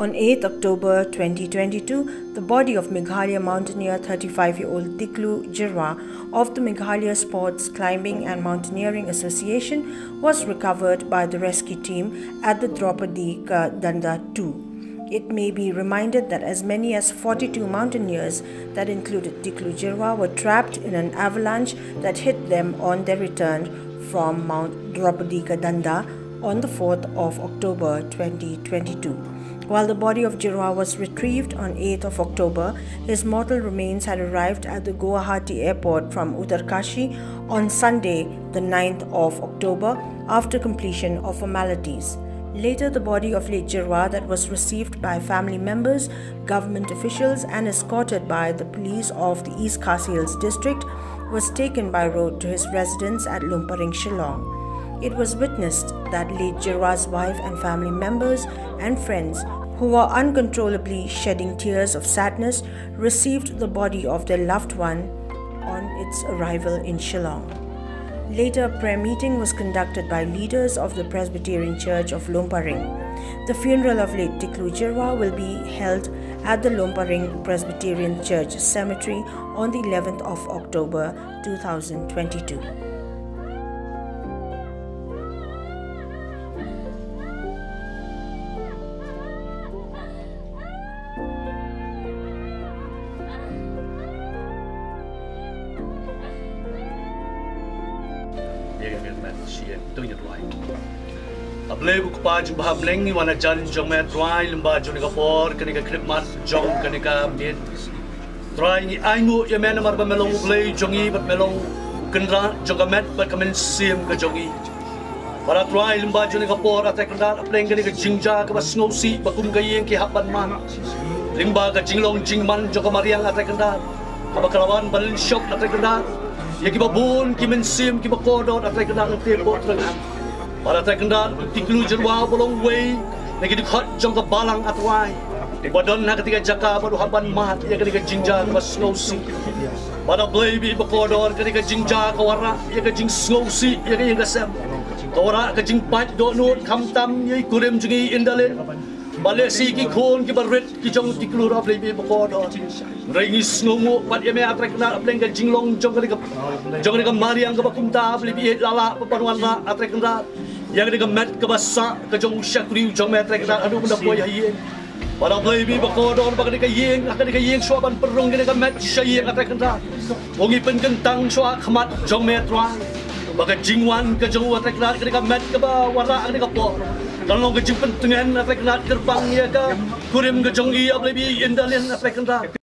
On 8 October 2022, the body of Meghalaya mountaineer 35-year-old Tiklu Jyrwa of the Meghalaya Sports Climbing and Mountaineering Association was recovered by the rescue team at the Draupadi Danda 2. It may be reminded that as many as 42 mountaineers that included Tiklu Jyrwa were trapped in an avalanche that hit them on their return from Mount Draupadi Danda on the 4th of October 2022. While the body of Jyrwa was retrieved on 8th of October, his mortal remains had arrived at the Guwahati airport from Uttarkashi on Sunday, the 9th of October, after completion of formalities. Later, the body of late Jyrwa that was received by family members, government officials, and escorted by the police of the East Khasi Hills district was taken by road to his residence at Lumparing, Shillong. It was witnessed that late Jyrwa's wife and family members and friends who were uncontrollably shedding tears of sadness, received the body of their loved one on its arrival in Shillong. Later, a prayer meeting was conducted by leaders of the Presbyterian Church of Lumparing. The funeral of late Tiklu Jyrwa will be held at the Lumparing Presbyterian Church Cemetery on the 11th of October 2022. Able bu pa bleng ni wana jan jong me tuai limba ju ka por kani ka krip mat jong kani ka mit tuai ni ai ye me mar ba melong ble jong i bat melong kendra jong ka met ba kamen sim ka jong i para tuai limba ju ka por ate kendra bleng kani ka jingja ka ba snow si ba ka yeng ki haban man limba ka jinglong jingman jong ka mariang ate kendra Abakalawan balin shop ate kendra Ya kiba bun, kiba sim, kiba kodot, atai kena ngerti bot terang. Pada atai kena tiklu jerwa bolong way, lagi di jong ke balang atwai. Badan nak ketika jaka baru haban mat, ya ketika jingja ke snow si. Pada baby bakodor ketika jingja ke warna, ya ke jing snow si, ya ke yang kesem. Kawara ke jing pat do nut kam tam, ya kurim jengi indalin balik ki kikon ki barret ki jong ki klur of lebi bako do rengi snomu pat ye atrek na apli ga jinglong jong ga jong ga mari ang ga kumta of lebi lala paparwan na atrek na yang ga met ka basa ka jong shakri jong me atrek na adu na boy ya hiye para lebi bi bako do ba ga yeng ga ga yeng so ban perung ga met sha yeng atrek na ongi pen gentang so akhmat jong me atwa Bagai jingwan ke jong atrek na ga met ka ba wara ga ga po kalau ke jumpa dengan apa kena terbang ya ke kurim ke jongi apa lebih indah lian apa kena